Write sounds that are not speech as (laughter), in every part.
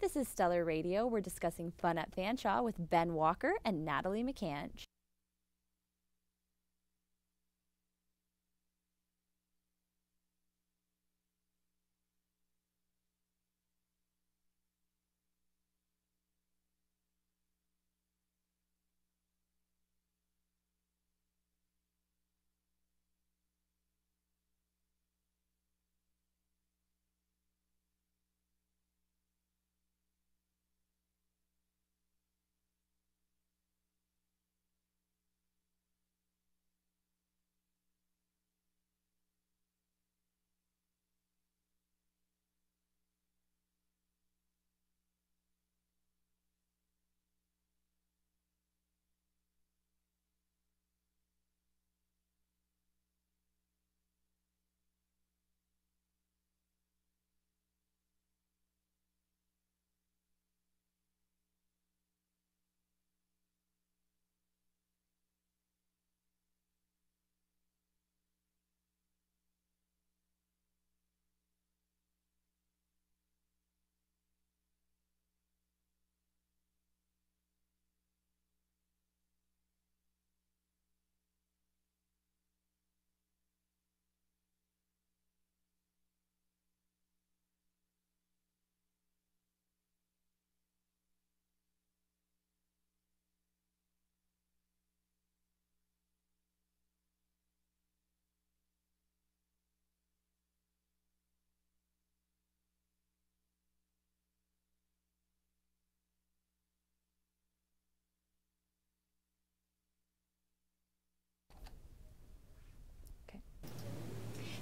This is Stellar Radio. We're discussing fun at Fanshawe with Ben Walker and Natalie McCanch.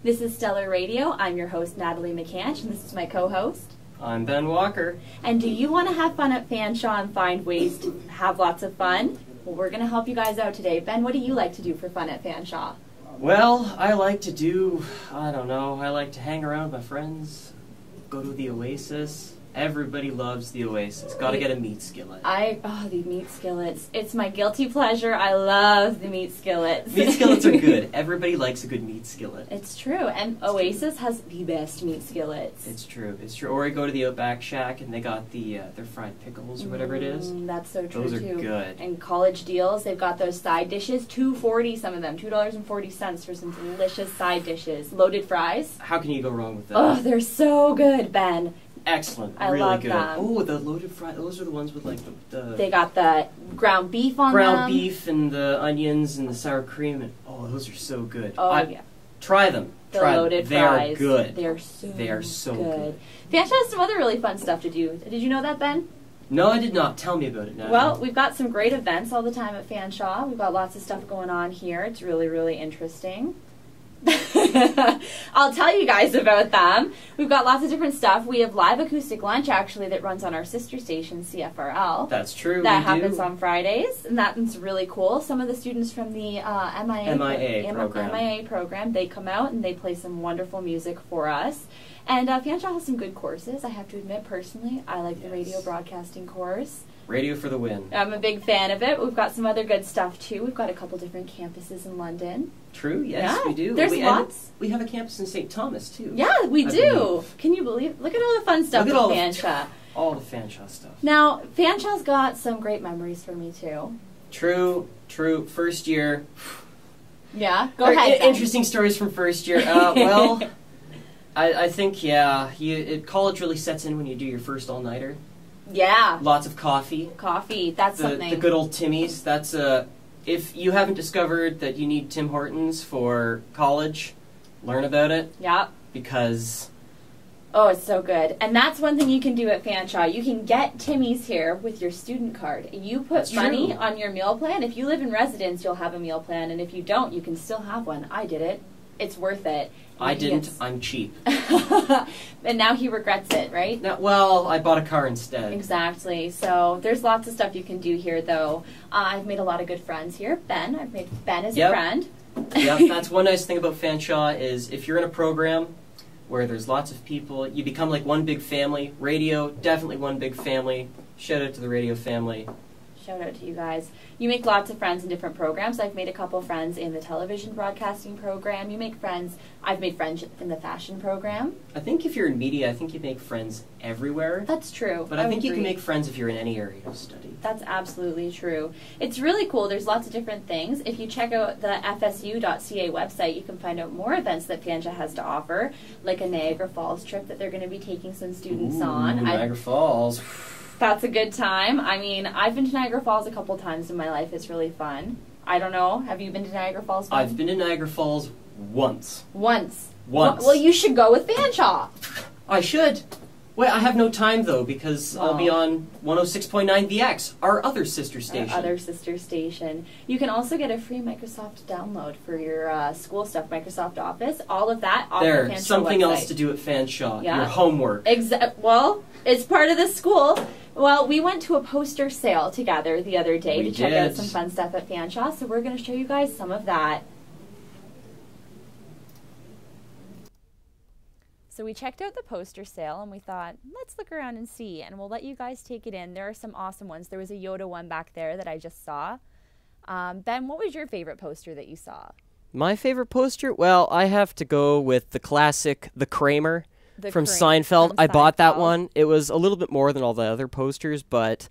This is Stellar Radio. I'm your host, Natalie McCanch, and this is my co host. I'm Ben Walker. And do you want to have fun at Fanshawe and find ways to have lots of fun? Well, we're going to help you guys out today. Ben, what do you like to do for fun at Fanshawe? Well, I like to do, I don't know, I like to hang around with my friends, go to the Oasis, Everybody loves the Oasis. Got to get a meat skillet. I oh the meat skillets. It's my guilty pleasure. I love the meat skillets. Meat skillets are good. (laughs) Everybody likes a good meat skillet. It's true, and it's Oasis true. has the best meat skillets. It's true. It's true. Or I go to the Outback Shack and they got the uh, their fried pickles or whatever it is. Mm, that's so true Those are too. good. And college deals, they've got those side dishes, two forty. Some of them, two dollars and forty cents for some delicious side dishes. Loaded fries. How can you go wrong with that? Oh, they're so good, Ben. Excellent. I really love good. them. Oh, the loaded fries. Those are the ones with like the, the They got the ground beef on them. ground them. beef and the onions and the sour cream and oh, those are so good. Oh I, yeah. Try them. The Try loaded them. They fries. are good. They are so good. They are so good. Fanshawe has some other really fun stuff to do. Did you know that, Ben? No, I did not. Tell me about it now. Well, we've got some great events all the time at Fanshawe. We've got lots of stuff going on here. It's really, really interesting. (laughs) I'll tell you guys about them. We've got lots of different stuff. We have live acoustic lunch actually that runs on our sister station CFRL. that's true. that happens do. on Fridays, and that's really cool. Some of the students from the uh, MIA, MIA program. MIA program, they come out and they play some wonderful music for us. And uh, has some good courses. I have to admit, personally, I like the radio broadcasting course. Radio for the win. I'm a big fan of it. We've got some other good stuff too. We've got a couple different campuses in London. True. Yes, Yeah, we do. there's we, lots. We have a campus in St. Thomas too. Yeah, we I do. believe. Can you believe? Look at all the fun stuff Look at Fanshawe. (laughs) All the Fanshawe stuff. Now, Fanshawe's got some great memories for me too. True. True. First year. Yeah, go ahead. interesting stories from first year. Uh, well, (laughs) I, I think yeah. You, it, college really sets in when you do your first all nighter. Yeah, Lots of coffee. coffee. That's the, something. the good old Timmy's. That's uh, if you haven't discovered that you need Tim Hortons for college, learn about it Yeah. because Oh, it's so good. And that's one thing you can do at Fanshawe. You can get Timmy's here with your student card. You put That's money true. on your meal plan. If you live in residence, you'll have a meal plan, and if you don't, you can still have one. I did it. It's worth it. I didn't. gets- (laughs) I'm cheap. and now he regrets it, right? Now, well, I bought a car instead. Exactly. So there's lots of stuff you can do here, though. Uh, I've made a lot of good friends here. Ben, I've made Ben as a friend. yeah, (laughs) that's one nice thing about Fanshawe is if you're in a program where there's lots of people, you become like one big family. Radio, definitely one big family. Shout out to the radio family. Shout out to you guys. You make lots of friends in different programs. I've made a couple friends in the television broadcasting program. You make friends. I've made friends in the fashion program. I think if you're in media, I think you make friends everywhere. That's true. But I, would think you can make friends if you're in any area of study. That's absolutely true. It's really cool. There's lots of different things. If you check out the FSU.ca website, you can find out more events that Fanshawe has to offer, like a Niagara Falls trip that they're going to be taking some students Ooh, on. I- Niagara Falls. That's a good time. I mean, I've been to Niagara Falls a couple times in my life. It's really fun. I don't know. Have you been to Niagara Falls? I've been to Niagara Falls once. once. Once. Well, you should go with Fanshawe. I should. Wait, I have no time though because I'll be on 106.9 VX, our other sister station. Our other sister station. You can also get a free Microsoft download for your uh, school stuff, Microsoft Office, all of that. Off the there, Fanshawe something website. else to do at Fanshawe. Yeah. Your homework. Exa- well, it's part of the school. Well, we went to a poster sale together the other day We to check out some fun stuff at Fanshawe, so we're going to show you guys some of that. So we checked out the poster sale and we thought, let's look around and see, and we'll let you guys take it in. There are some awesome ones. There was a Yoda one back there that I just saw. Um, ben, what was your favorite poster that you saw? My favorite poster? Well, I have to go with the classic The Kramer The from Kra- Seinfeld. from I bought that one. It was a little bit more than all the other posters, but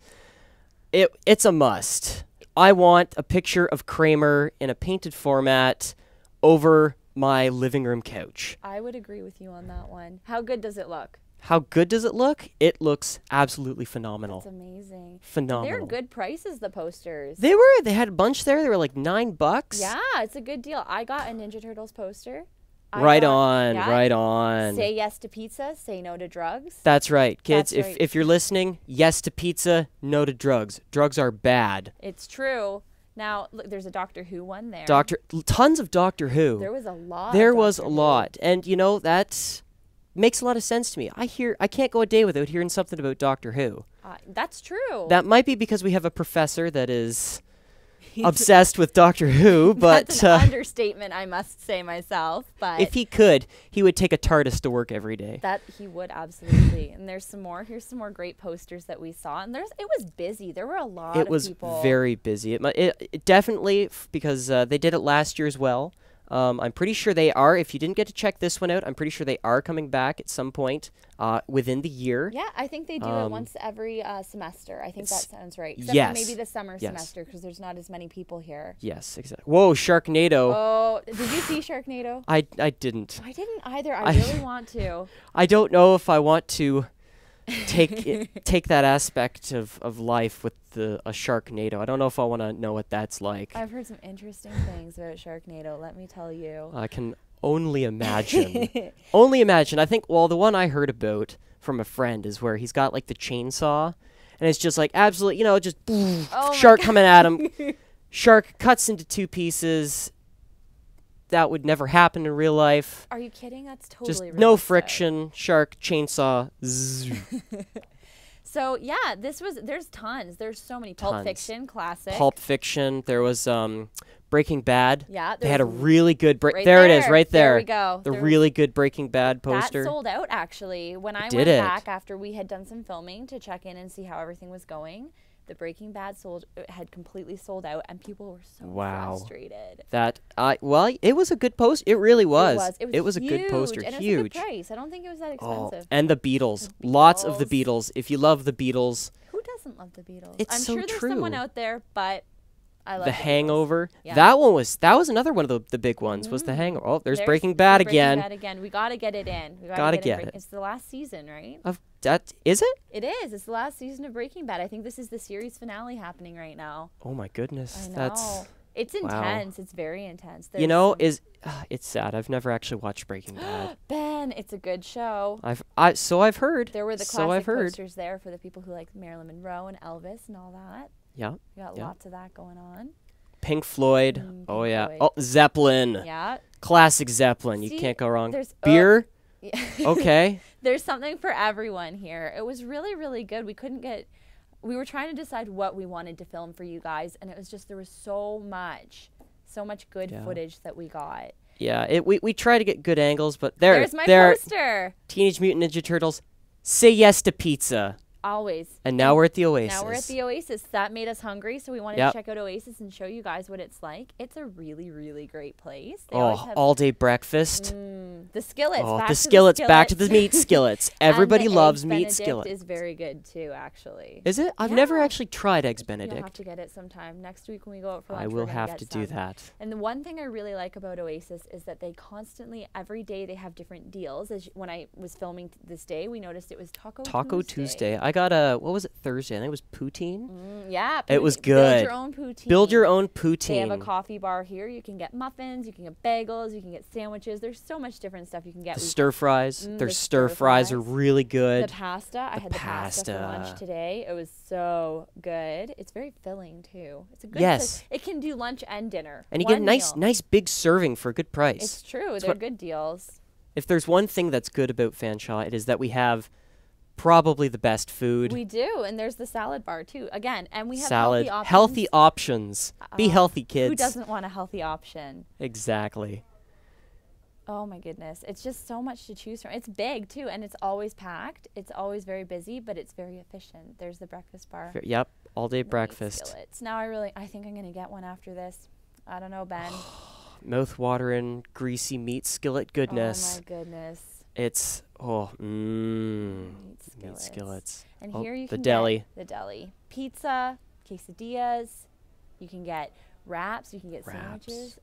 it it's a must. I want a picture of Kramer in a painted format over my living room couch. I would agree with you on that one. How good does it look? How good does it look? It looks absolutely phenomenal. It's amazing. phenomenal. They're good prices, the posters. They were. They had a bunch there. They were like nine bucks. yeah, it's a good deal. I got a Ninja Turtles poster. I Right got- on. yeah. Right on. Say yes to pizza, say no to drugs. That's right, kids. That's if right. if you're listening, yes to pizza, no to drugs. Drugs are bad. It's true. Now, look, there's a Doctor Who one there. Doctor, tons of Doctor Who. There was a lot. There was a lot, and you know that makes a lot of sense to me. I hear, I can't go a day without hearing something about Doctor Who. Uh, that's true. That might be because we have a professor that is obsessed with Doctor Who, (laughs) but that's an uh, understatement, I must say myself. But if he could, he would take a TARDIS to work every day. that he would absolutely. and there's some more. Here's some more great posters that we saw. And there's it was busy. There were a lot it of was people. very busy. It, it, it definitely because uh, they did it last year as well. Um, I'm pretty sure they are. If you didn't get to check this one out, I'm pretty sure they are coming back at some point uh, within the year. Yeah, I think they do it Um, once every uh, semester. I think that sounds right. Except yes. maybe the summer Yes. semester because there's not as many people here. Yes, exactly. Whoa, Sharknado! Oh, did you see Sharknado? I I didn't. I didn't either. I, I- really (laughs) want to. I don't know if I want to take it, (laughs) take that aspect of, of life with the a Sharknado. I don't know if I want to know what that's like. I've heard some interesting things about Sharknado. Let me tell you. I can only imagine. (laughs) only imagine. I think. Well, the one I heard about from a friend is where he's got like the chainsaw, and it's just like absolutely, you know, just Oh (laughs) shark coming at him. shark cuts into two pieces. That would never happen in real life. Are you kidding? That's totally just realistic. no friction. Shark chainsaw. (laughs) So yeah, this was. There's tons. There's so many. Pulp Tons. Fiction, classic. Pulp Fiction. There was um, Breaking Bad. Yeah, They had a really good break. right there, it is, right There there. we go. The There really good Breaking Bad poster. That sold out actually. When I Did went back after we had done some filming to check in and see how everything was going, the Breaking Bad sold had completely sold out, and people were so Wow. frustrated. That I well, it was a good post. It really was. It was. It was, a good poster. huge, and Huge. It was a good price. I don't think it was that Oh, expensive. and the Beatles. Lots of the Beatles. Beatles. If you love the Beatles, Who doesn't love the Beatles? It's I'm so sure there's someone out there, but I love The Hangover. Yeah. That one was that was another one of the, the big ones. Was the Mm. Hangover? Oh, there's, There's Breaking Bad Breaking again. Bad again. We gotta get it in. We gotta, Gotta get, get it. It's the last season, right? Of that is it? It is. It's the last season of Breaking Bad. I think this is the series finale happening right now. Oh my goodness. I know. That's it's wow. intense. It's very intense. you know is uh, it's sad. I've never actually watched Breaking Bad. (gasps) Ben, it's a good show. I've I so I've heard. There were the so classic I've heard. posters there for the people who like Marilyn Monroe and Elvis and all that. Yeah. We got Yeah. lots of that going on. Pink Floyd. Mm, oh yeah. Floyd. Oh Zeppelin. Yeah. Classic Zeppelin. you can't go wrong. there's- uh, Beer. Yeah. (laughs) okay. (laughs) There's something for everyone here. It was really, really good. We couldn't get. We were trying to decide what we wanted to film for you guys, and it was just there was so much, so much good Yeah. footage that we got. Yeah. It we we try to get good angles, but there There's my there poster. Teenage Mutant Ninja Turtles. Say yes to pizza. Always. And now we're at the Oasis. Now we're at the Oasis. That made us hungry, so we wanted Yep. to check out Oasis and show you guys what it's like. It's a really, really great place. They Oh, have all day breakfast. Mm, the skillets. oh, the to skillets, back to the meat skillets. (laughs) Everybody the loves Eggs meat Benedict skillets. Is very good too, actually. Is it? I've never actually tried eggs Benedict. You'll have to get it sometime next week when we go out for lunch. I will have to do that. And the one thing I really like about Oasis is that they constantly, every day, they have different deals. As when I was filming this day, we noticed it was Taco Taco Tuesday. I got a what was it Thursday? I think it was poutine. Mm, yeah, It was good. Build your own poutine. Build your own poutine. They have a coffee bar here. You can get muffins. You can get bagels. You can get sandwiches. There's so much different stuff you can get. The stir fries. Mm, Their the stir stir fries are really The good. pasta. I The had the pasta. for lunch today. It was so good. It's very filling too. It's a good. Yes. It can do lunch and dinner. And you get a nice, meal. nice big serving for a good price. It's true. They're what- good deals. If there's one thing that's good about Fanshawe, it is that we have probably the best food. We do, and there's the salad bar too. Again, and we have salad, healthy options. healthy options. Be Uh, healthy, kids. Who doesn't want a healthy option? Exactly. Oh my goodness. It's just so much to choose from. It's big too, and it's always packed. It's always very busy, but it's very efficient. There's the breakfast bar. Yep, all day breakfast. skillets. Now I really I think I'm gonna get one after this. I don't know, Ben. (gasps) Mouth watering, greasy meat skillet goodness. Oh my goodness. It's oh mmm. Meat Meat skillets. skillets. And Oh, here you the can deli. get the deli. Pizza, quesadillas. You can get wraps. You can get Wraps. sandwiches.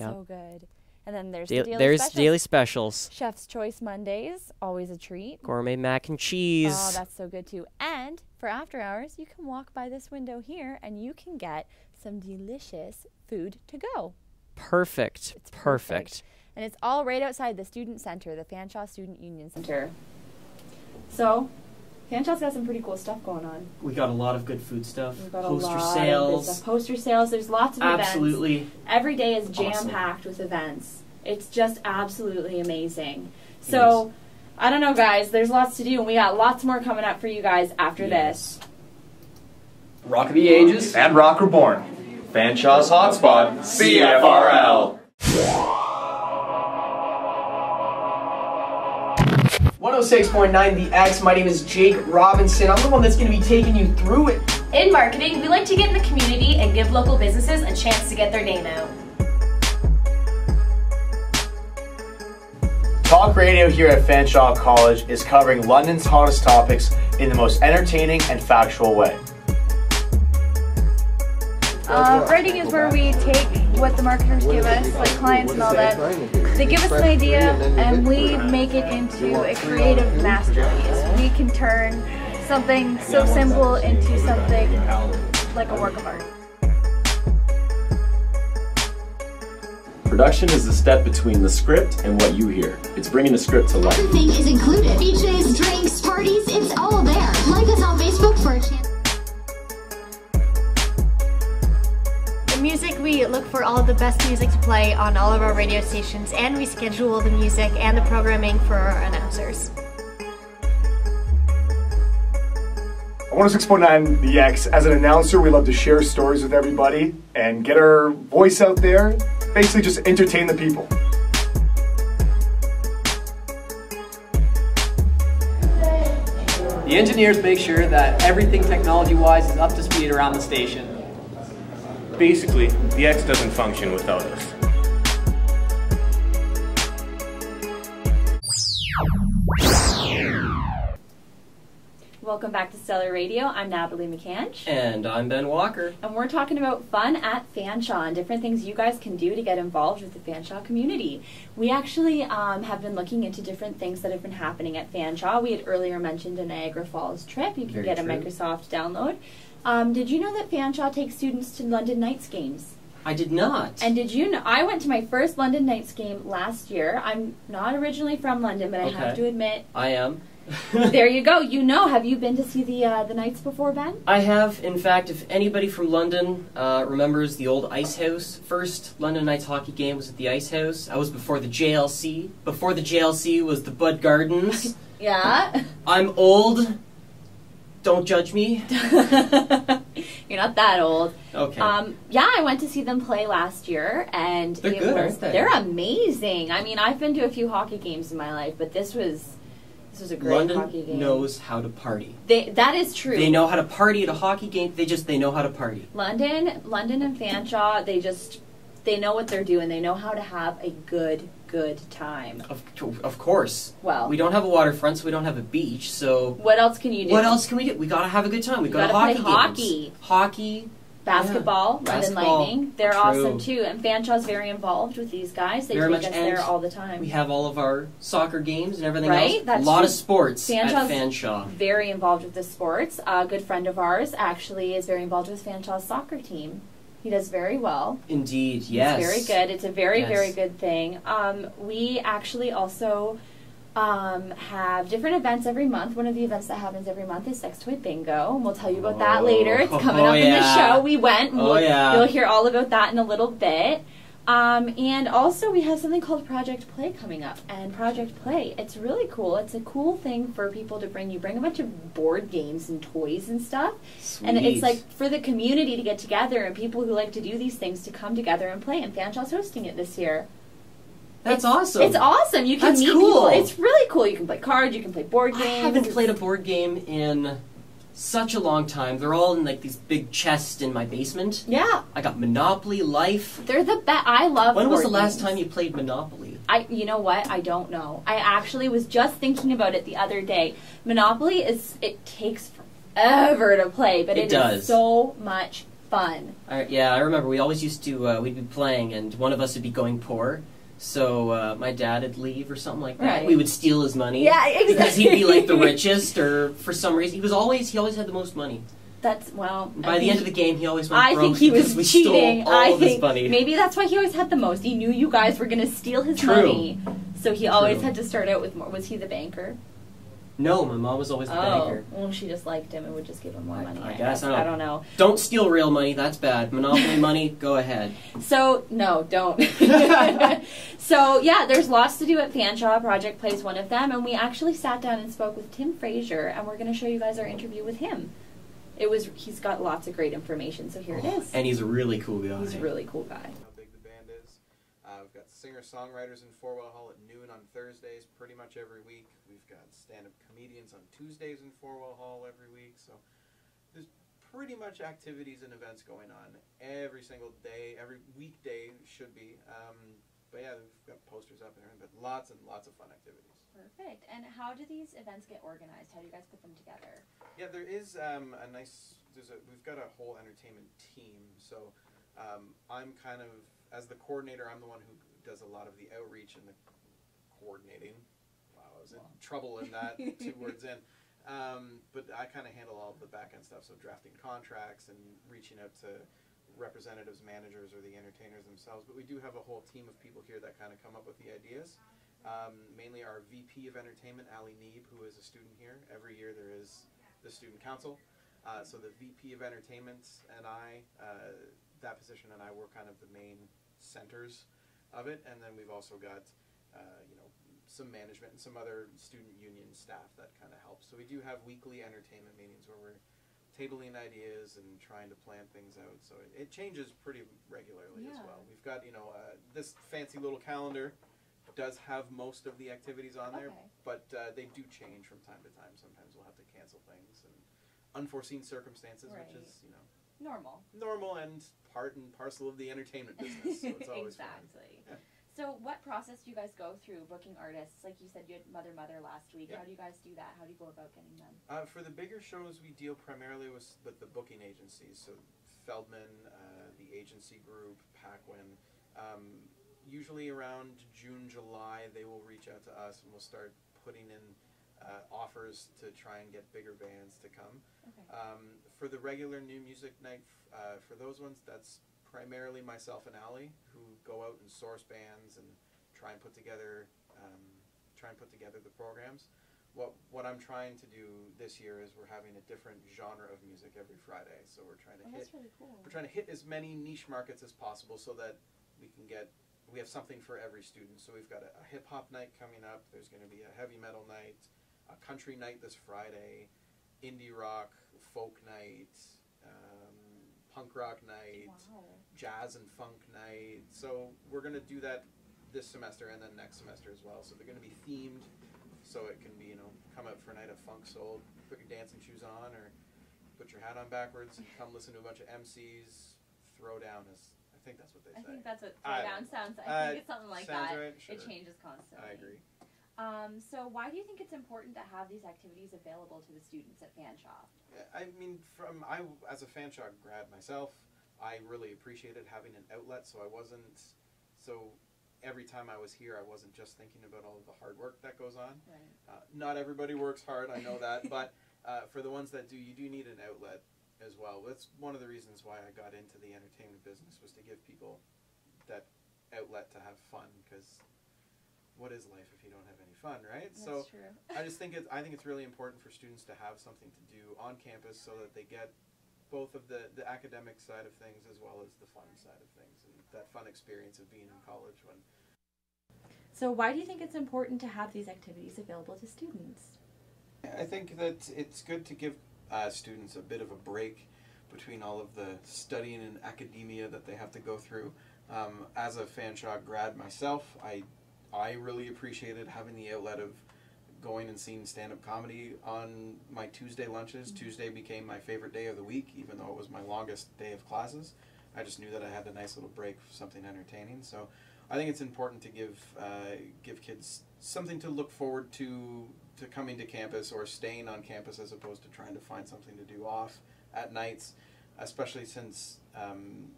Yep. So good. And then there's Da- the daily there's specials. daily specials. Chef's Choice Mondays, always a treat. Gourmet mac and cheese. Oh, that's so good too. And for after hours, you can walk by this window here and you can get some delicious food to go. perfect. It's perfect. And it's all right outside the student center, the Fanshawe Student Union Center. So, Fanshawe's got some pretty cool stuff going on. We got a lot of good food stuff. We've got Poster a lot Of good sales. stuff. Poster sales. There's lots of events. Absolutely. Every day is jam packed with events. It's just absolutely amazing. So, I don't know, guys. There's lots to do, and we got lots more coming up for you guys after this. Rock of the Ages and Rock Reborn. Fanshawe's Hotspot, CFRL. 106.9 The X. My name is Jake Robinson. I'm the one that's going to be taking you through it. In marketing, we like to get in the community and give local businesses a chance to get their name out. Talk radio here at Fanshawe College is covering London's hottest topics in the most entertaining and factual way. Uh, writing is where we take what the marketers give us, like clients and all that. They give us an idea and we make it into a creative masterpiece. We can turn something so simple into something like a work of art. Production is the step between the script and what you hear. It's bringing the script to life. Everything is included. DJs, drinks, parties, it's all there. Like us on Facebook for a chance. Music, we look for all the best music to play on all of our radio stations, and we schedule the music and the programming for our announcers. 106.9 The X. As an announcer, we love to share stories with everybody and get our voice out there. Basically, just entertain the people. The engineers make sure that everything technology wise is up to speed around the station. Basically, the X doesn't function without us. Welcome back to Stellar Radio. I'm Natalie McCanch. And I'm Ben Walker. And we're talking about fun at Fanshawe and different things you guys can do to get involved with the Fanshawe community. We actually um, have been looking into different things that have been happening at Fanshawe. We had earlier mentioned a Niagara Falls trip. You can Very get a. Microsoft download. Um, did you know that Fanshawe takes students to London Knights games? I did not. And did you know I went to my first London Knights game last year? I'm not originally from London, but I have to admit, I am. (laughs) there you go. You know, have you been to see the uh, the Knights before, Ben? I have, in fact, if anybody from London uh, remembers the old Ice House, first London Knights hockey game was at the Ice House. I was before the JLC. Before the JLC was the Bud Gardens. (laughs) Yeah. I'm old. Don't judge me. (laughs) You're not that old. Okay. Um, yeah, I went to see them play last year, and They're it good, was, aren't they? They're amazing. I mean, I've been to a few hockey games in my life, but this was This was a great London hockey game. knows how to party. They, that is true. They know how to party at a hockey game. They just they know how to party. London, London and Fanshawe, they just they know what they're doing. They know how to have a good good time. Of, of course. Well, we don't have a waterfront, so we don't have a beach. So what else can you do? What else can we do? We gotta have a good time. We You gotta, gotta hockey play hockey. games. Hockey. basketball, Yeah. London Basketball. Lightning. They're True. awesome too. And Fanshawe's very involved with these guys. They Very take much, us there all the time. We have all of our soccer games and everything Right? else. That's a lot true. of sports Fanshawe's at Fanshawe. very involved with the sports. A good friend of ours actually is very involved with Fanshawe's soccer team. He does very well. Indeed, yes. It's very good. It's a very, Yes. very good thing. Um, we actually also um, have different events every month. One of the events that happens every month is Sex Toy Bingo, and we'll tell you about that Oh. later. It's coming Oh, up in the show. We went. Oh, we'll, yeah. You'll hear all about that in a little bit. Um, and also, we have something called Project Play coming up. And Project Play, it's really cool. It's a cool thing for people to bring. You bring a bunch of board games and toys and stuff. Sweet. And it's like for the community to get together and people who like to do these things to come together and play. And Fanshawe's hosting it this year. That's It's- awesome. It's awesome. You can That's meet cool. people. It's really cool. You can play cards. You can play board games. I haven't played a board game in such a long time. They're all in like these big chests in my basement. Yeah, I got Monopoly, Life. they're the best. I love. When was the last games. time you played Monopoly? I, you know what? I don't know. I actually was just thinking about it the other day. Monopoly is it takes forever to play, but It it is does. so much fun. I, yeah, I remember we always used to uh, we'd be playing and one of us would be going poor. So uh, my dad would leave or something like that. Right. We would steal his money. Yeah, Because he'd be like the richest, or for some reason he was always he always had the most money. That's well. And I by the end of the game, he always went I broke think he was cheating. stole all I of his think money. maybe that's why he always had the most. He knew you guys were going to steal his True. money, so he always True. had to start out with more. Was he the banker? No, my mom was always the oh, banker. well, she just liked him and would just give him more money. I guess I don't, I don't know. Don't steal real money. That's bad. Monopoly (laughs) money. Go ahead. So no, don't. (laughs) (laughs) so yeah, there's lots to do at Fanshawe. Project plays one of them, and we actually sat down and spoke with Tim Frazier, and we're going to show you guys our interview with him. It was he's got lots of great information, so here it is. And he's a really cool guy. He's a really cool guy. how big the band is. Uh, we've got singer songwriters in Forwell Hall at noon on Thursdays, pretty much every week. Got stand up comedians on Tuesdays in Forwell Hall every week. So there's pretty much activities and events going on every single day, every weekday should be. Um, but yeah, we've got posters up and everything, but lots and lots of fun activities. Perfect. And how do these events get organized? How do you guys put them together? Yeah, there is um, a nice. There's a we've got a whole entertainment team. So um, I'm kind of as the coordinator. I'm the one who does a lot of the outreach and the coordinating. Was in trouble in that (laughs) two words in. Um, but I kind of handle all the back end stuff. So drafting contracts and reaching out to representatives, managers, or the entertainers themselves. But we do have a whole team of people here that kind of come up with the ideas. Um, mainly our VP of Entertainment, Ali Neeb, who is a student here. Every year there is the student council. Uh, so the VP of Entertainment and I, uh, that position and I were kind of the main centers of it. And then we've also got, uh, you know, some management and some other student union staff that kind of helps. So we do have weekly entertainment meetings where we're tabling ideas and trying to plan things out. So it, it changes pretty regularly as well. We've got, you know, uh, this fancy little calendar does have most of the activities on there, Okay. but uh, they do change from time to time. Sometimes we'll have to cancel things and unforeseen circumstances, which is, you know, Normal. normal and part and parcel of the entertainment business. So it's always fun. (laughs) exactly. Yeah. So, what process do you guys go through booking artists? Like you said, you had Mother Mother last week. Yeah. How do you guys do that? How do you go about getting them? Uh, for the bigger shows, we deal primarily with, with the booking agencies. So Feldman, uh, the agency group, Paquin. Um, usually around June, July, they will reach out to us and we'll start putting in uh, offers to try and get bigger bands to come. Okay. Um, for the regular new music night, uh, for those ones, that's primarily myself and Ali who go out and source bands and try and put together, um, try and put together the programs. What what I'm trying to do this year is we're having a different genre of music every Friday. So we're trying to Oh, hit really cool. we're trying to hit as many niche markets as possible so that we can get we have something for every student. So we've got a, a hip hop night coming up. There's going to be a heavy metal night, a country night this Friday, indie rock, folk night, punk rock night, Wow. jazz and funk night. So we're going to do that this semester and then next semester as well. So they're going to be themed So it can be, you know, come out for a night of funk soul, put your dancing shoes on, or put your hat on backwards, and come listen to a bunch of MCs. Throw down is, I think that's what they I say. think that's what I- throwdown sounds. I uh, think it's something like that. right, sure. It changes constantly. I agree. Um, so why do you think it's important to have these activities available to the students at Fanshawe? I mean, from I as a Fanshawe grad myself, I really appreciated having an outlet. So I wasn't so every time I was here, I wasn't just thinking about all of the hard work that goes on. Right. Uh, not everybody works hard, I know that, (laughs) but uh, for the ones that do, you do need an outlet as well. That's one of the reasons why I got into the entertainment business was to give people that outlet to have fun because what is life if you don't have any fun, right? That's so true. I just think it, I think it's really important for students to have something to do on campus so that they get both of the, the academic side of things as well as the fun side of things and that fun experience of being in college when So why do you think it's important to have these activities available to students? I think that it's good to give uh, students a bit of a break between all of the studying and academia that they have to go through. Um, as a Fanshawe grad myself, I I really appreciated having the outlet of going and seeing stand-up comedy on my Tuesday lunches. Tuesday became my favorite day of the week, even though it was my longest day of classes. I just knew that I had a nice little break, for something entertaining. So I think it's important to give uh, give kids something to look forward to to coming to campus or staying on campus as opposed to trying to find something to do off at nights, especially since um,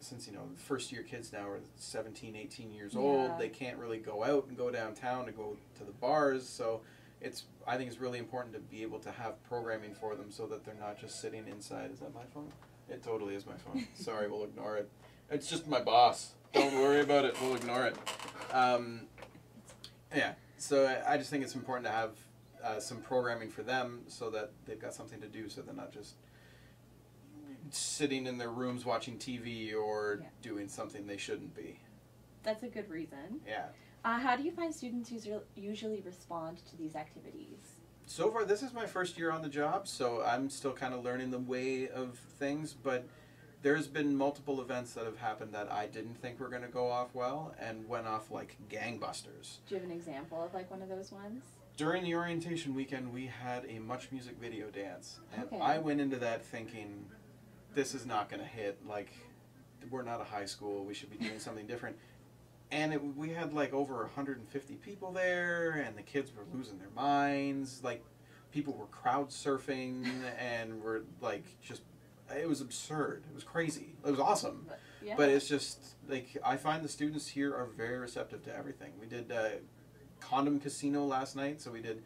since you know first year kids now are 17 18 years Yeah. old they can't really go out and go downtown to go to the bars so it's i think it's really important to be able to have programming for them so that they're not just sitting inside. Is that my phone? It totally is my phone. (laughs) Sorry we'll ignore it. It's just my boss. Don't worry about it. We'll ignore it. Um, yeah so I- just think it's important to have uh, some programming for them so that they've got something to do so they're not just sitting in their rooms watching tv or Yeah. doing something they shouldn't be That's a good reason. yeah Uh, how do you find students usually respond to these activities? so far this is my first year on the job so i'm still kind of learning the way of things but there's been multiple events that have happened that i didn't think were going to go off well and went off like gangbusters Do you have an example of like one of those ones? during the orientation weekend we had a MuchMusic video dance and Okay. i went into that thinking this is not going to hit like we're not a high school we should be doing (laughs) something different and it, we had like over 150 people there and the kids were losing their minds like people were crowd surfing (laughs) and were like just it was absurd it was crazy it was awesome Yeah. but it's just like I find the students here are very receptive to everything. We did uh, condom casino last night, so we did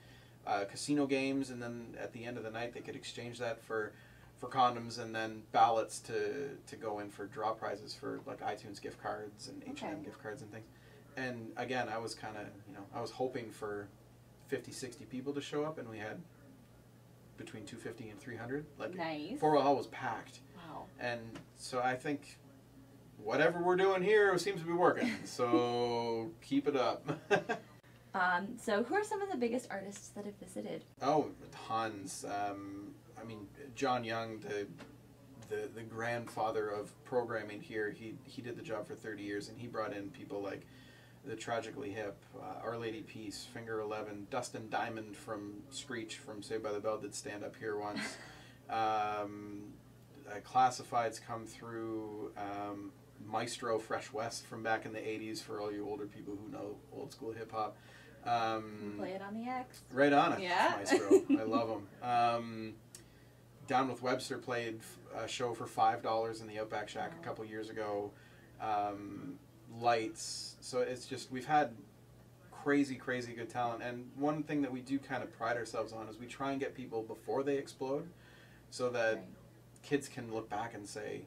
uh, casino games, and then at the end of the night they could exchange that for for condoms, and then ballots to to go in for draw prizes for like iTunes gift cards and H and M Okay. gift cards and things. And again, I was kind of you know I was hoping for 50, 60 people to show up, and we had between 250 and 300. Like Nice. Forwell Hall was packed. Wow. And so I think whatever we're doing here seems to be working. (laughs) So keep it up. (laughs) Um, so who are some of the biggest artists that have visited? oh, tons. Um, I mean, John Young, the, the the grandfather of programming here, he he did the job for 30 years, and he brought in people like the Tragically Hip, uh, Our Lady Peace, Finger Eleven, Dustin Diamond from Screech from Saved by the Bell did stand up here once. (laughs) Um, uh, Classifieds come through. Um, Maestro Fresh Wes from back in the 80s for all you older people who know old school hip hop. Um, Play it on the X. Right on it, Yeah. Maestro. I love him. (laughs) Um, Down with Webster played a show for five dollars in the Outback Shack a couple years ago. Um, lights. So it's just we've had crazy, crazy good talent. And one thing that we do kind of pride ourselves on is we try and get people before they explode, so that Right. kids can look back and say,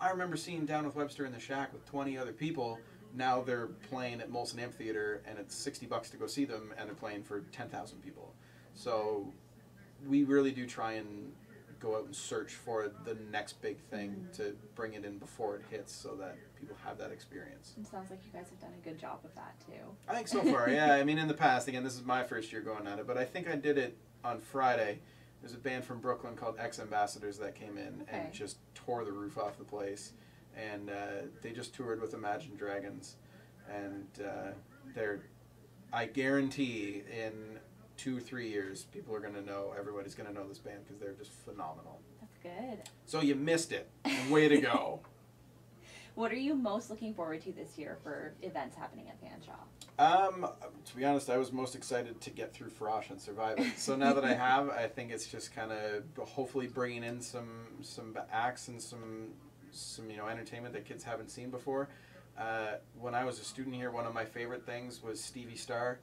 I remember seeing Down with Webster in the Shack with 20 other people. Now they're playing at Molson Amphitheater, and it's 60 bucks to go see them, and they're playing for 10,000 people. So we really do try and go out and search for the next big thing to bring it in before it hits, so that people have that experience. It sounds like you guys have done a good job of that too. I think so far, yeah. I mean, in the past, again, this is my first year going at it, but I think I did it on Friday. There's a band from Brooklyn called X Ambassadors that came in Okay. and just tore the roof off the place, and uh, they just toured with Imagine Dragons, and uh, they're, I guarantee, in two, three years, people are gonna know. Everybody's gonna know this band because they're just phenomenal. That's good. So you missed it. (laughs) Way to go. What are you most looking forward to this year for events happening at Fanshawe? Um, to be honest, I was most excited to get through Frosh and survive it. So now that I (laughs) have, I think it's just kind of hopefully bringing in some some acts and some some you know entertainment that kids haven't seen before. Uh, when I was a student here, one of my favorite things was Stevie Starr,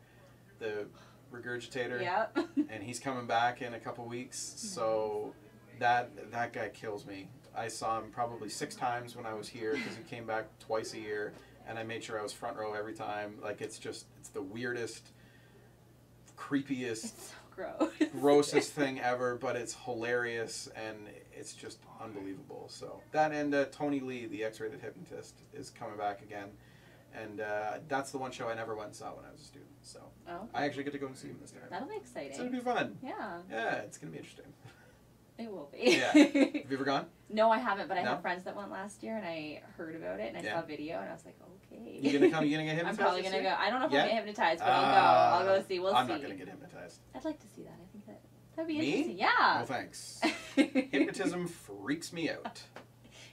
the regurgitator. Yep. (laughs) and he's coming back in a couple weeks. So that that guy kills me. I saw him probably six times when I was here because he came back twice a year, and I made sure I was front row every time. Like it's just it's the weirdest, creepiest, So gross. (laughs) grossest thing ever, but it's hilarious and it's just unbelievable. So that and uh, Tony Lee, the X-rated hypnotist, is coming back again, and uh, that's the one show I never went and saw when I was a student. So Oh. I actually get to go and see him this time. That'll be exciting. So it'll be fun. Yeah, Yeah, it's gonna be interesting. it will be. Yeah. (laughs) Have you ever gone? no, I haven't, but I No? have friends that went last year, and I heard about it, and I Yeah. saw a video, and I was like, okay. You gonna come? You gonna get (laughs) I'm probably gonna year? go. I don't know if Yeah? I'll get hypnotized, but I'll Uh, go. I'll go see. We'll see. I'm not gonna get hypnotized. I'd like to see that. I think that that'd be Me? interesting. Yeah. No thanks. (laughs) Hypnotism freaks me out.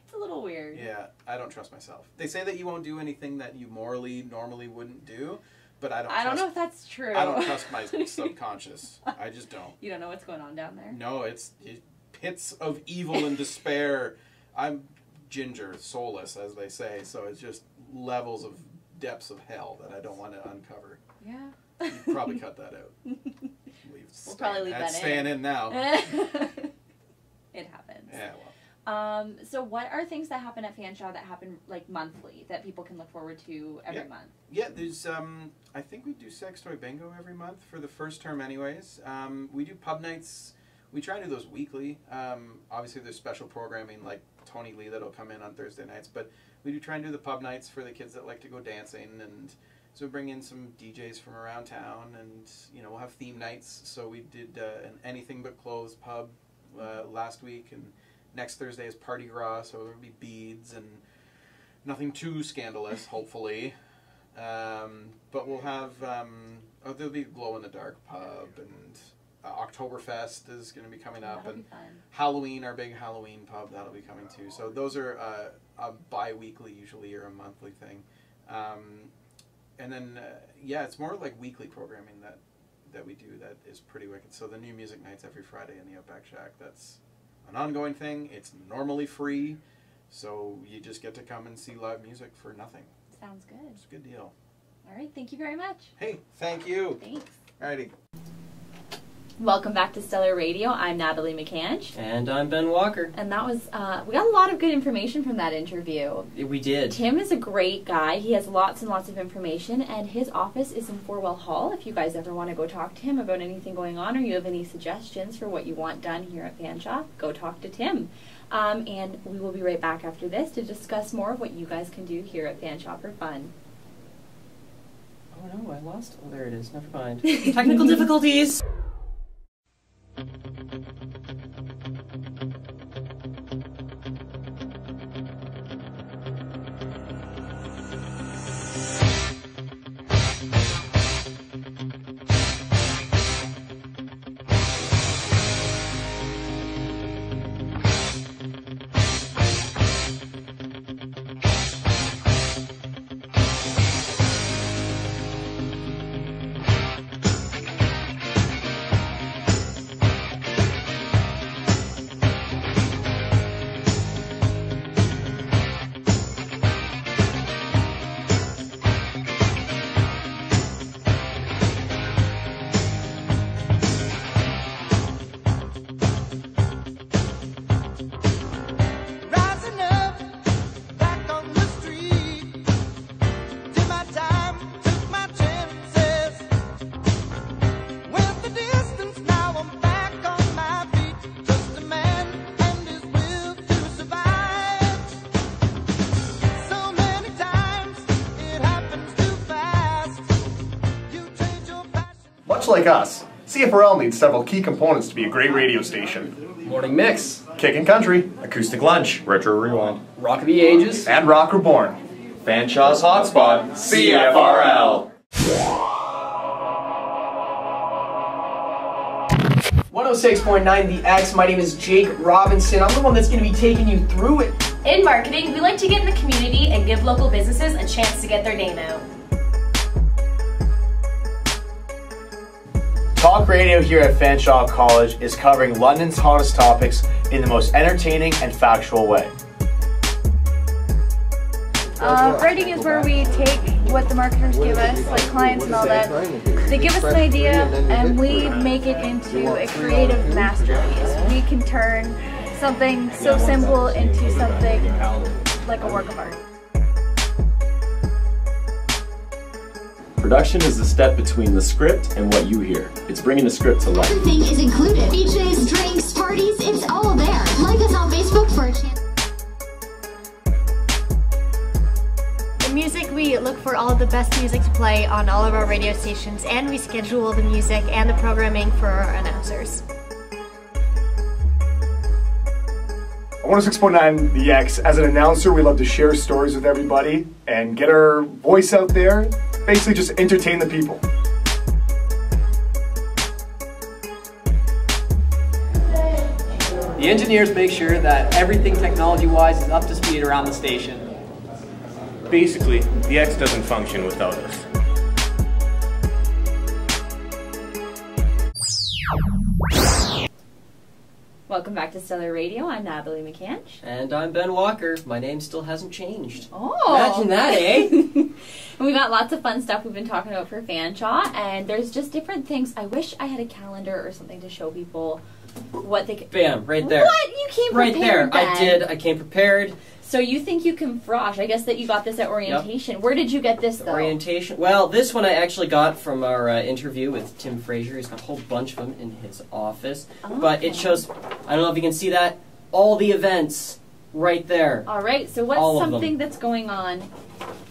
It's a little weird. Yeah, I don't trust myself. They say that you won't do anything that you morally normally wouldn't do, but I don't. I don't know if that's true. I don't trust my (laughs) subconscious. I just don't. You don't know what's going on down there. No, it's it, pits of evil and despair. (laughs) I'm ginger, soulless, as they say. So it's just levels of depths of hell that I don't want to uncover. Yeah. You'd probably cut that out. (laughs) Leave We'll probably leave that's that staying in. in now. it happens. Yeah, well. Um, so what are things that happen at Fanshawe that happen like monthly that people can look forward to every Yeah. month? Yeah, there's um I think we do sex toy bingo every month for the first term anyways. Um, we do pub nights. We try to do those weekly. Um, obviously there's special programming like Tony Lee that'll come in on Thursday nights, but we do try and do the pub nights for the kids that like to go dancing and so we bring in some DJs from around town and you know we'll have theme nights. So we did uh, an anything but clothes pub uh, last week and next Thursday is Party Gras, so there'll be beads and nothing too scandalous, (laughs) hopefully. Um, but we'll have um, oh, there'll be glow in the dark pub and uh, Oktoberfest is going to be coming up That'll and. Halloween, our big Halloween pub, that'll be coming too. So those are uh, a bi-weekly usually or a monthly thing. Um, and then uh, yeah, it's more like weekly programming that that we do that is pretty wicked. So the new music nights every Friday in the Outback Shack. That's an ongoing thing. It's normally free, so you just get to come and see live music for nothing. Sounds good. It's a good deal. All right. Thank you very much. Hey, thank you. Thanks. Alrighty. Welcome back to Stellar Radio. I'm Natalie McCange. And I'm Ben Walker. And that was, uh, we got a lot of good information from that interview. We did. Tim is a great guy. He has lots and lots of information, and his office is in Forwell Hall. If you guys ever want to go talk to him about anything going on or you have any suggestions for what you want done here at Fanshawe, go talk to Tim. Um, and we will be right back after this to discuss more of what you guys can do here at Fanshawe for fun. Oh no, I lost. Oh, there it is. Never mind. (laughs) Technical difficulties. thank you like us, CFRL needs several key components to be a great radio station. Morning Mix. Kicking Country. Acoustic Lunch. Retro Rewind. Rock of the Ages. And Rock Reborn. Fanshawe's Hotspot. CFRL. 106.9 The X. My name is Jake Robinson. I'm the one that's going to be taking you through it. In marketing, we like to get in the community and give local businesses a chance to get their name out. Talk radio here at Fanshawe College is covering London's hottest topics in the most entertaining and factual way. Uh, writing is where we take what the marketers give us, like clients and all that. They give us an idea and we make it into a creative masterpiece. We can turn something so simple into something like a work of art. Production is the step between the script and what you hear. It's bringing the script to life. Everything is included. Beaches, drinks, parties, it's all there. Like us on Facebook for a chance. The music, we look for all the best music to play on all of our radio stations, and we schedule the music and the programming for our announcers. 106.9 The X. As an announcer, we love to share stories with everybody and get our voice out there. Basically, just entertain the people. The engineers make sure that everything technology-wise is up to speed around the station. Basically, the X doesn't function without us. Welcome back to Stellar Radio. I'm Natalie McCanch. And I'm Ben Walker. My name still hasn't changed. Oh, Imagine that, eh? (laughs) and we got lots of fun stuff we've been talking about for Fanshawe, and there's just different things. I wish I had a calendar or something to show people what they could. Bam, right there. What you came Right there. prepared, I did. I came prepared. So you think you can frosh? I guess that you got this at orientation. Where did you get this though? Orientation. Well, this one I actually got from our uh, interview with Tim Frazier. He's got a whole bunch of them in his office. But it shows, I don't know if you can see that, all the events right there. All right. So what's All something that's going on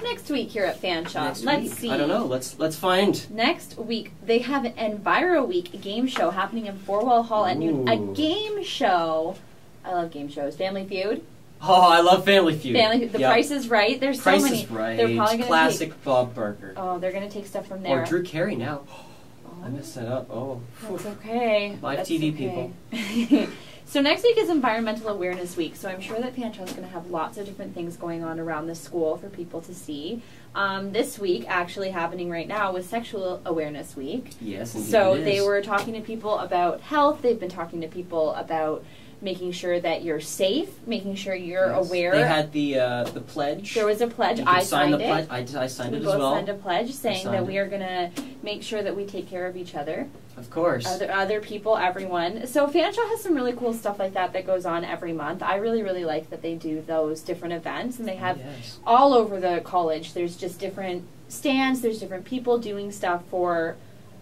next week here at Fanshawe? Next Let's week. see. I don't know. Let's let's find. Next week, they have an Enviro Week game show happening in Forwell Hall at noon. A game show. I love game shows. Family Feud. Oh, I love Family Feud. Family. Feud. The Yep. Price is Right. There's Price so many. Price is Right. They're probably gonna Classic Take, Bob Barker. oh, they're gonna take stuff from there. Or Drew Carey now. (gasps) I messed that up. Oh. That's okay. Live That's TV okay. people. (laughs) so next week is Environmental Awareness Week. So I'm sure that Fanshawe is going to have lots of different things going on around the school for people to see. Um, this week, actually happening right now, was Sexual Awareness Week. Yes, indeed So they were talking to people about health. They've been talking to people about making sure that you're safe, making sure you're Yes. aware. They had the uh, the pledge. There was a pledge. I sign signed the it. pledge. I, I signed we it as well. We both signed a pledge saying that we are going to make sure that we take care of each other. Of course. Other other people, everyone. So Fanshawe has some really cool stuff like that that goes on every month. I really really like that they do those different events and they have Yes. all over the college. There's just different stands. There's different people doing stuff for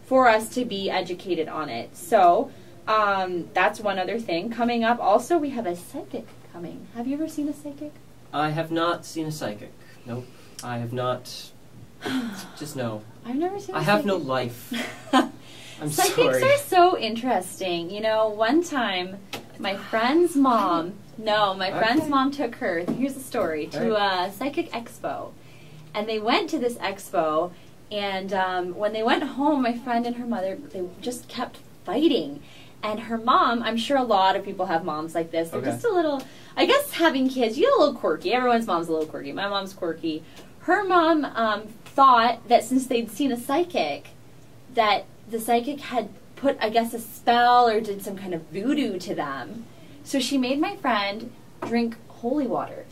for us to be educated on it. So um, that's one other thing coming up. Also, we have a psychic coming. Have you ever seen a psychic? I have not seen a psychic. Nope. I have not. (sighs) Just no. I've never seen. I have no life. (laughs) I'm Psychics sorry. are so interesting. You know, one time my friend's mom, no, my friend's Okay. mom took her, here's the story, to a psychic expo. And they went to this expo, and um, when they went home, my friend and her mother, they just kept fighting. And her mom, I'm sure a lot of people have moms like this. They're Okay. just a little, I guess having kids, you get a little quirky. Everyone's mom's a little quirky. My mom's quirky. Her mom um, thought that since they'd seen a psychic, that the psychic had put, I guess, a spell or did some kind of voodoo to them. So she made my friend drink holy water.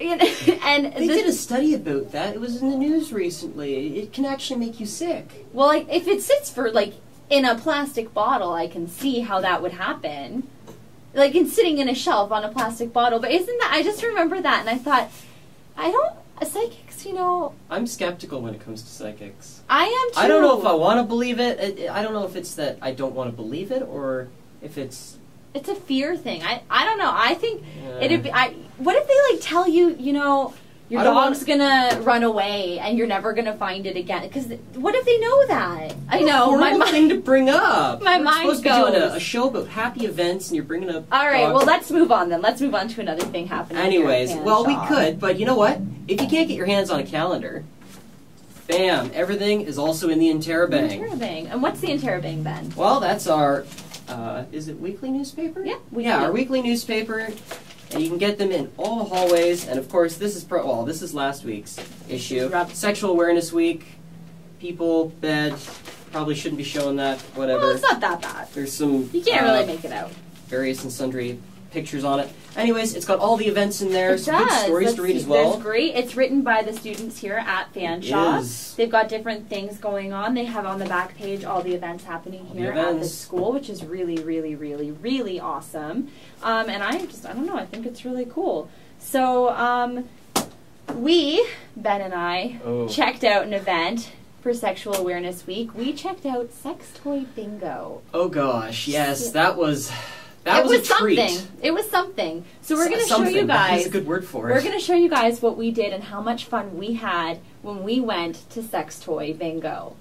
And, (laughs) They did a study about that. It was in the news recently. It can actually make you sick. Well, like if it sits for like in a plastic bottle, I can see how that would happen. Like in sitting in a shelf on a plastic bottle. But isn't that? I just remember that, and I thought, I don't. Psychics, you know, I'm skeptical when it comes to psychics. I am too. I don't know if I want to believe it. I, I don't know if it's that I don't want to believe it or if it's. It's a fear thing. I I don't know. I think Yeah. it'd be. I what if they like tell you, you know. Your I don't dog's gonna run away and you're never gonna find it again. Because what if they know that? I know my mind. thing to bring up. My We're mind supposed to be doing a, a show about happy events, and you're bringing up. All right, dogs. well let's move on then. Let's move on to another thing happening. Anyways, well, we could, but you know what? If you can't get your hands on a calendar, Bam! Everything is also in the Interrobang. Interrobang. And what's the Interrobang, Ben? Well, that's our. Uh, is it weekly newspaper? Yeah. We Yeah, our weekly newspaper. And you can get them in all the hallways. And of course, this is pro. Well, this is last week's issue. Sexual Awareness Week. People, bed. Probably shouldn't be showing that. Whatever. Well, it's not that bad. There's some. You can't uh, really make it out. Various and sundry pictures on it. Anyways, it's got all the events in there. It some good does. stories Let's to read see. as well. There's great. It's written by the students here at It Fanshawe. is. They've got different things going on. They have on the back page all the events happening the here at the school, which is really, really, really, really awesome. Um, and I just, I don't know, I think it's really cool. So, um, we, Ben and I, Oh. checked out an event for Sexual Awareness Week. We checked out Sex Toy Bingo. Oh gosh, yes, that was that it was, was a treat. something. It was something. So we're going to show you something. That is guys. a good word for it. We're going to show you guys what we did and how much fun we had when we went to Sex Toy Bingo.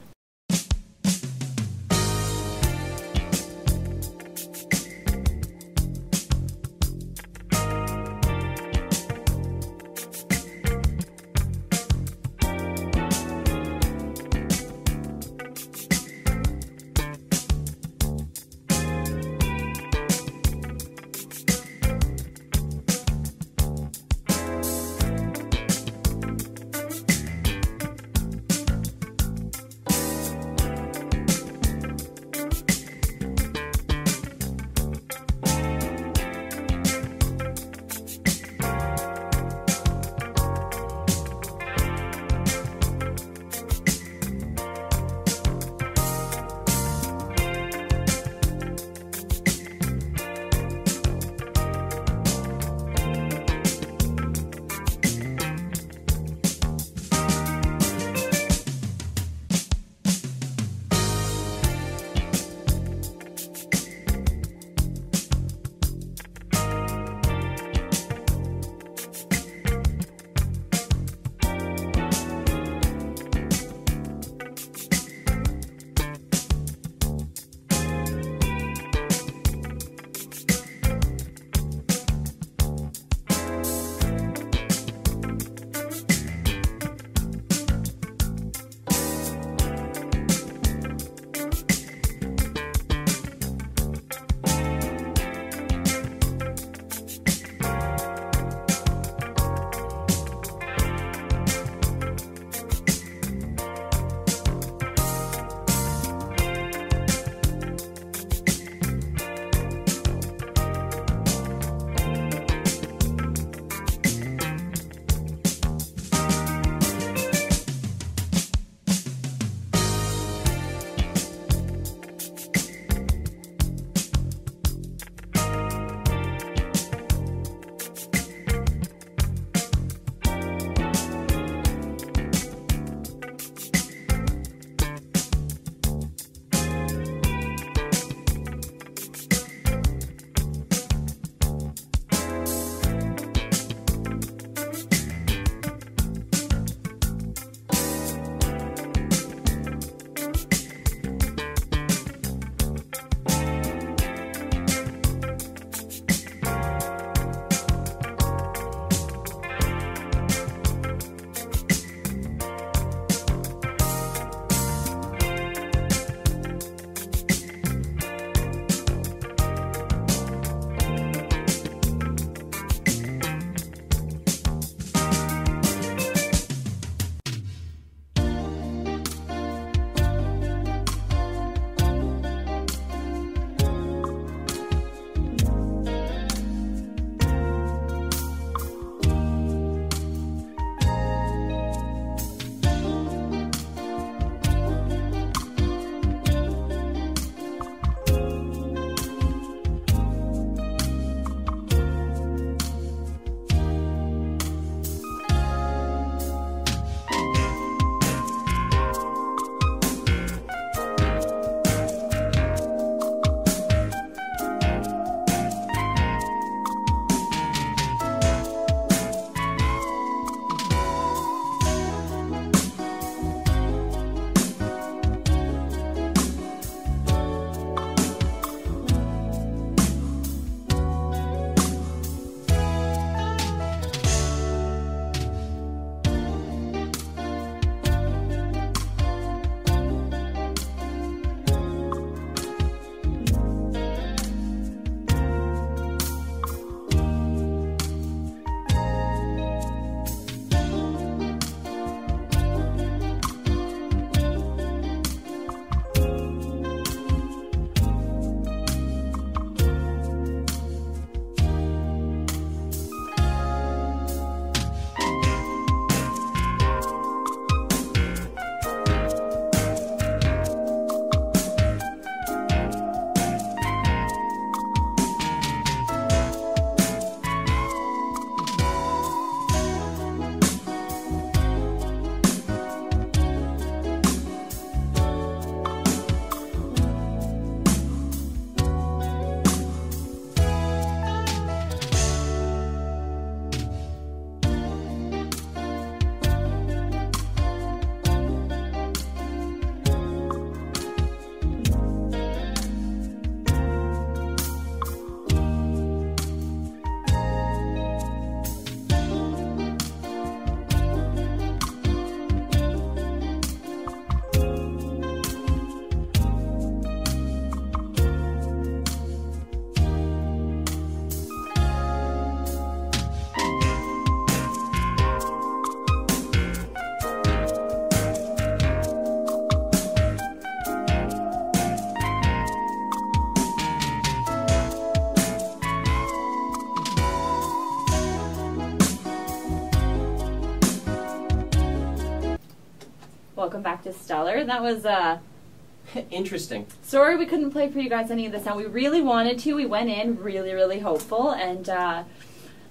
To Stellar. That was uh (laughs) Interesting. sorry we couldn't play for you guys any of the sound. We really wanted to. We went in really, really hopeful, and uh,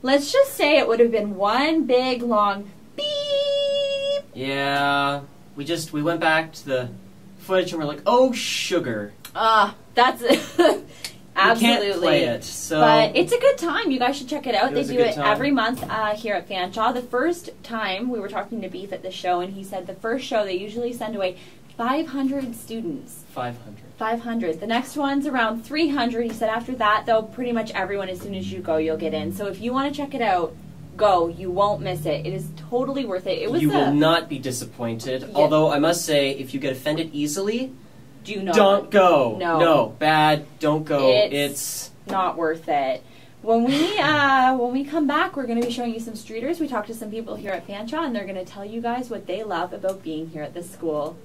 let's just say it would have been one big long beep. Yeah, we just we went back to the footage and we're like, oh sugar. Ah, that's (laughs) Absolutely. can't play it, so- but it's a good time. You guys should check it out. It they do it time. every month uh, here at Fanshawe. The first time we were talking to Beef at the show, and he said the first show they usually send away 500 students. Five hundred. 500. The next one's around 300. He said after that, though, pretty much everyone, as soon as you go, you'll get in. So if you want to check it out, go. You won't miss it. It is totally worth it. It was You will not be disappointed. Although I must say, if you get offended easily, do not don't go. No. no, bad. Don't go. It's- it's not worth it. When we (sighs) uh, when we come back, we're going to be showing you some streeters. We talked to some people here at Fanshawe, and they're going to tell you guys what they love about being here at this school.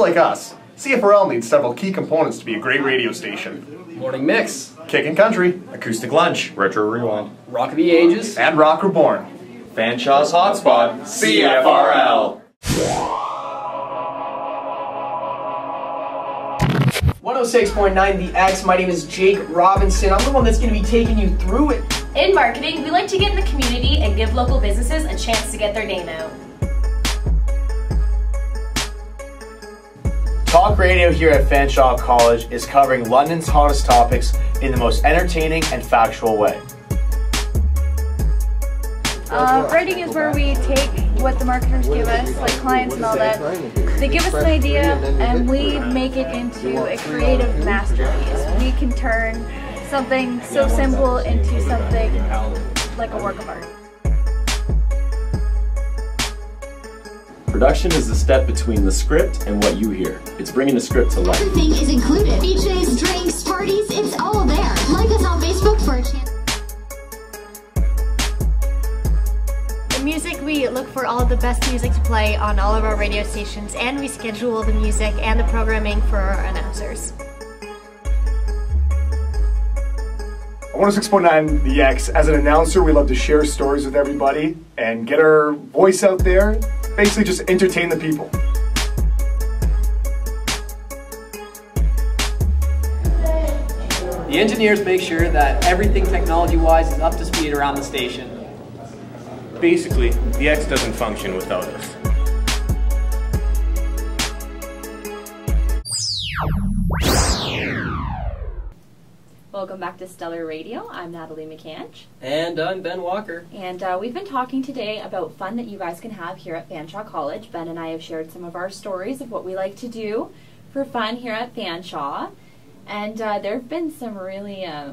Like us, CFRL needs several key components to be a great radio station. Morning mix. Kicking country. Acoustic lunch. Retro rewind. Rock of the ages. And Rock Reborn. Fanshawe's hotspot. CFRL. 106.9 The X. My name is Jake Robinson. I'm the one that's going to be taking you through it. In marketing, we like to get in the community and give local businesses a chance to get their name out. Talk radio here at Fanshawe College is covering London's hottest topics in the most entertaining and factual way. Uh, writing is where we take what the marketers give us, like clients and all that. They give us an idea and we make it into a creative masterpiece. We can turn something so simple into something like a work of art. Production is the step between the script and what you hear. It's bringing the script to life. Everything is included. DJs, drinks, parties, it's all there. Like us on Facebook for a chance. The music, we look for all the best music to play on all of our radio stations, and we schedule the music and the programming for our announcers. 106.9 The X. As an announcer, we love to share stories with everybody and get our voice out there. Basically, just entertain the people. The engineers make sure that everything technology-wise is up to speed around the station. Basically, the X doesn't function without us. Welcome back to Stellar Radio. I'm Natalie McCanch. And I'm Ben Walker. And uh, we've been talking today about fun that you guys can have here at Fanshawe College. Ben and I have shared some of our stories of what we like to do for fun here at Fanshawe. And uh, there have been some really uh,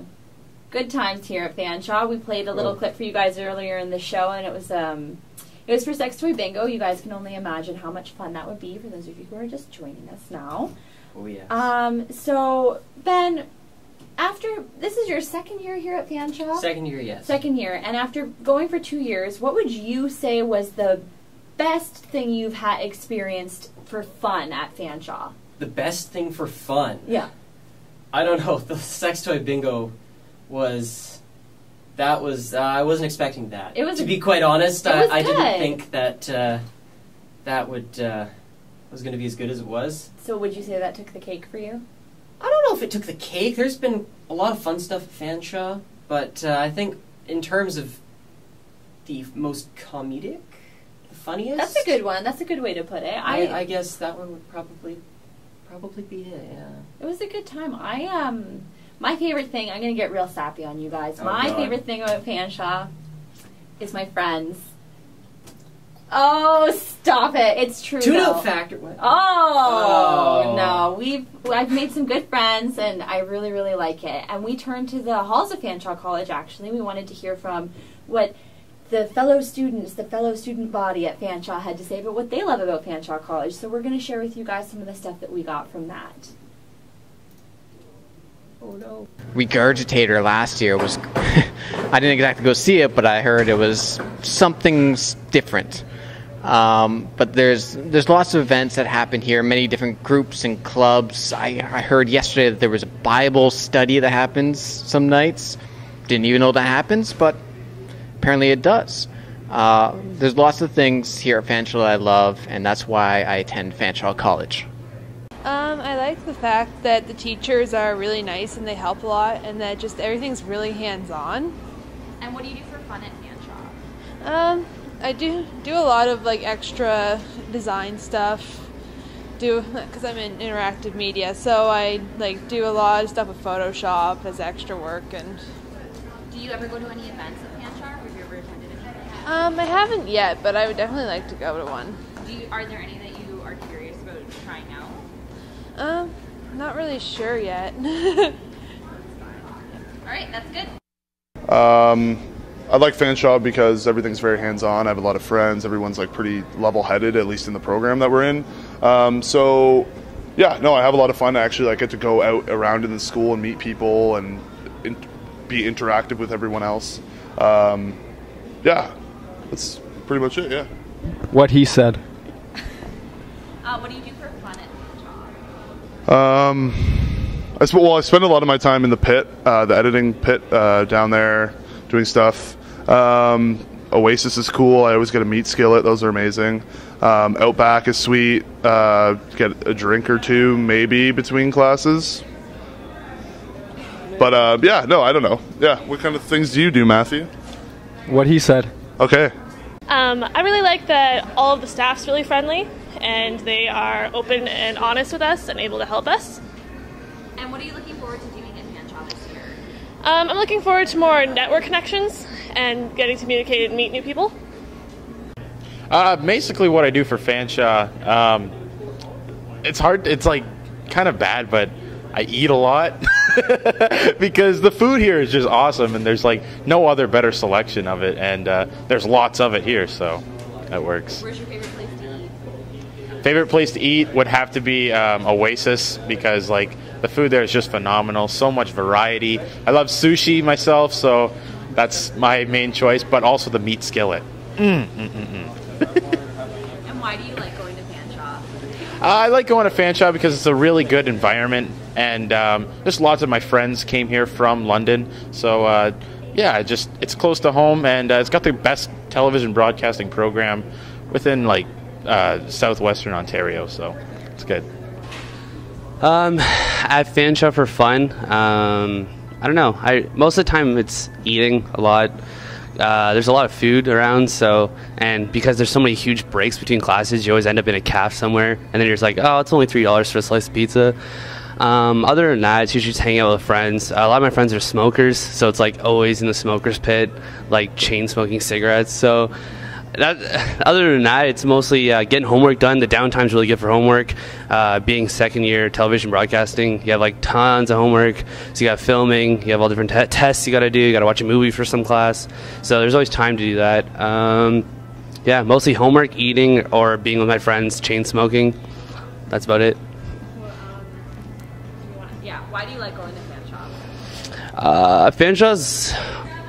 good times here at Fanshawe. We played a little clip for you guys earlier in the show, and it was um, it was for Sex Toy Bingo. You guys can only imagine how much fun that would be for those of you who are just joining us now. Oh yes. Um, so Ben, after this is your second year here at Fanshawe. Second year, yes. Second year, and after going for two years, what would you say was the best thing you've had experienced for fun at Fanshawe? The best thing for fun. Yeah. I don't know. (laughs) The sex toy bingo was. That was. Uh, I wasn't expecting that. It was To be quite honest, I, was I didn't think that uh, that would uh, was going to be as good as it was. So would you say that took the cake for you? I don't know if it took the cake. There's been a lot of fun stuff at Fanshawe, but uh, I think in terms of the most comedic, the funniest. That's a good one. That's a good way to put it. I, I, I guess that one would probably probably be it. Yeah. it was a good time. I um my favorite thing. I'm gonna get real sappy on you guys. Oh, my God. favorite thing about Fanshawe is my friends. Oh, stop it! It's true. Tune though. out factor. What? Oh, Oh. no, we've I've made some good friends, and I really really like it. And we turned to the halls of Fanshawe College. Actually, we wanted to hear from what the fellow students, the fellow student body at Fanshawe had to say about what they love about Fanshawe College. So we're going to share with you guys some of the stuff that we got from that. Oh no. Regurgitator last year was. (laughs) I didn't exactly go see it, but I heard it was something different. Um, but there's there's lots of events that happen here, many different groups and clubs. I, I heard yesterday that there was a Bible study that happens some nights. Didn't even know that happens, but apparently it does. Uh, there's lots of things here at Fanshawe that I love, and that's why I attend Fanshawe College. Um, I like the fact that the teachers are really nice and they help a lot, and that just everything's really hands on. And what do you do for fun at Fanshawe? Um, I do do a lot of like extra design stuff. Do because I'm in interactive media, so I like do a lot of stuff with Photoshop as extra work. And Do you ever go to any events at Fanshawe? Or have you ever attended any? um, I haven't yet, but I would definitely like to go to one. Do you, are there any that you are curious about trying out? Um, not really sure yet. (laughs) All right, that's good. Um, I like Fanshawe because everything's very hands-on. I have a lot of friends. Everyone's like pretty level-headed, at least in the program that we're in. Um, so, yeah, no, I have a lot of fun. I actually like get to go out around in the school and meet people and in, be interactive with everyone else. Um, yeah, that's pretty much it. Yeah. What he said. Uh, what do you do for fun at Fanshawe? Um, I sp- well, I spend a lot of my time in the pit, uh, the editing pit uh, down there, doing stuff. Um, Oasis is cool. I always get a meat skillet; those are amazing. Um, Outback is sweet. Uh, get a drink or two, maybe between classes. But uh, yeah, no, I don't know. Yeah, what kind of things do you do, Matthew? What he said. Okay. Um, I really like that all of the staff's really friendly and they are open and honest with us and able to help us. And what are you looking forward to doing at Fanshawe this year? Um, I'm looking forward to more network connections and getting to communicate and meet new people. Uh, basically, what I do for Fanshawe, um, it's hard. It's like kind of bad, but I eat a lot (laughs) because the food here is just awesome, and there's like no other better selection of it, and uh, there's lots of it here, so that works. Where's your favorite place to eat? Favorite place to eat would have to be um, Oasis because like the food there is just phenomenal. So much variety. I love sushi myself, so that's my main choice. But also the meat skillet. Mm, mm, mm, mm. (laughs) And why do you like going to Fanshawe? Uh, I like going to Fanshawe because it's a really good environment, and um, just lots of my friends came here from London. So uh, yeah, just it's close to home, and uh, it's got the best television broadcasting program within like uh, southwestern Ontario. So it's good. Um, at Fanshawe for fun. Um, I don't know. I most of the time it's eating a lot. Uh, there's a lot of food around, so and because there's so many huge breaks between classes, you always end up in a calf somewhere, and then you're just like, oh, it's only three dollars for a slice of pizza. Um, other than that, it's usually just hanging out with friends. a lot of my friends are smokers, so it's like always in the smokers pit, like chain smoking cigarettes. So that, (laughs) other than that, it's mostly uh, getting homework done. The downtime's really good for homework. Uh, being second year television broadcasting, you have like tons of homework. So you got filming, you have all different te- tests you got to do. You got to watch a movie for some class. So there's always time to do that. Um, yeah, mostly homework, eating, or being with my friends, chain smoking. That's about it. Yeah, why do you like going to Fanshawe? Uh, Fanshawe's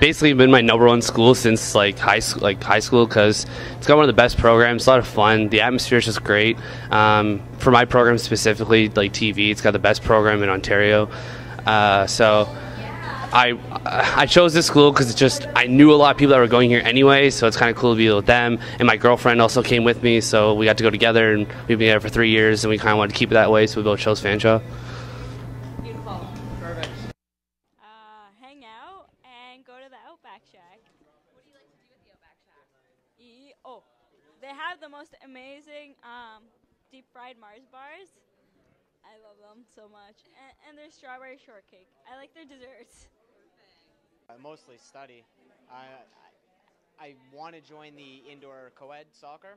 basically been my number one school since like high school, like high school, because it's got one of the best programs. A lot of fun. The atmosphere is just great. Um, for my program specifically, like TV, it's got the best program in Ontario. Uh, so I I chose this school because it's just I knew a lot of people that were going here anyway, so it's kind of cool to be with them. And my girlfriend also came with me, so we got to go together, and we've been there for three years, and we kind of wanted to keep it that way, so we both chose Fanshawe. hang out and go to the Outback Shack. What do you like to do at the Outback Shack? Eat. Oh, they have the most amazing um, deep fried Mars bars. I love them so much, and, and their strawberry shortcake. I like their desserts. I mostly study. I, I, I want to join the indoor co-ed soccer,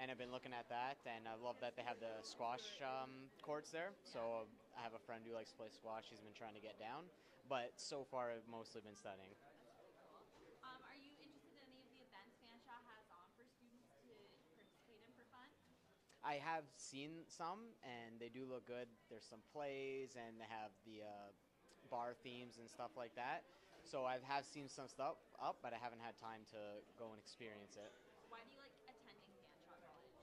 and I've been looking at that, and I love that they have the squash um, courts there. So I have a friend who likes to play squash. He's been trying to get down, but so far I've mostly been studying. Um, are you interested in any of the events Fanshawe has on for students to participate in for fun? I have seen some, and they do look good. There's some plays, and they have the uh, bar themes and stuff like that. So I have seen some stuff up, but I haven't had time to go and experience it. Why do you like attending Fanshawe College?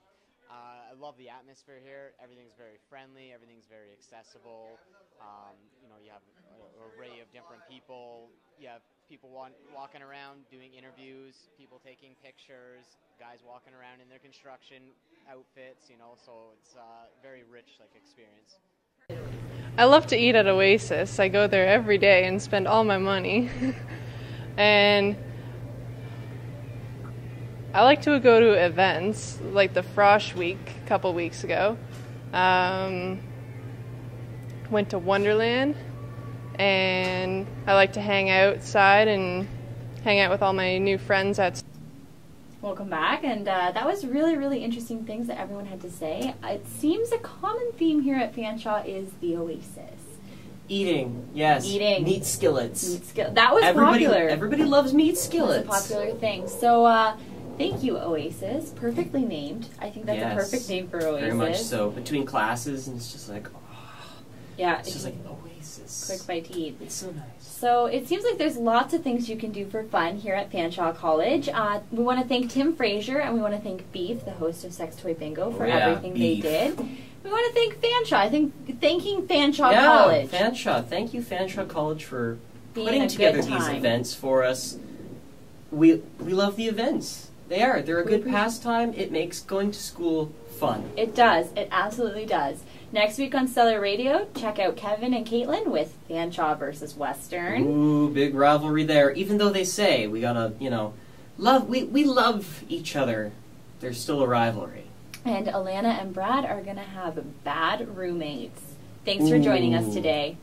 Uh, I love the atmosphere here. Everything's very friendly. Everything's very accessible. Um, you know, you have an array of different people. You have people wa- walking around doing interviews, people taking pictures, guys walking around in their construction outfits. You know, so it's a very rich like experience. I love to eat at Oasis. I go there every day and spend all my money. (laughs) and I like to go to events like the Frosh Week a couple weeks ago. Um, went to Wonderland, and I like to hang outside and hang out with all my new friends at Welcome back, and uh, that was really, really interesting things that everyone had to say. It seems a common theme here at Fanshawe is the Oasis. Eating, yes. Eating. Meat skillets. Meat skill- That was everybody, popular. Everybody loves meat skillets. It's a skillets. popular thing. So, uh, thank you, Oasis. Perfectly named. I think that's Yes. a perfect name for Oasis. Very much so. Between classes, and it's just like, oh, Yeah, it's just like Oasis. quick bite to eat. It's so nice. So it seems like there's lots of things you can do for fun here at Fanshawe College. Uh, we want to thank Tim Frazier and we want to thank Beef, the host of Sex Toy Bingo, for Oh, yeah, everything Beef. they did. We want to thank Fanshawe. I think thanking Fanshawe yeah, College. Fanshawe. Thank you, Fanshawe College, for Being putting together these events for us. We we love the events. They are. They're a We good pastime. It makes going to school fun. It does. It absolutely does. Next week on Stellar Radio, check out Kevin and Caitlin with Fanshawe versus Western. Ooh, big rivalry there. Even though they say we gotta, you know, love. We we love each other. There's still a rivalry. And Alana and Brad are going to have bad roommates. Thanks for joining us today.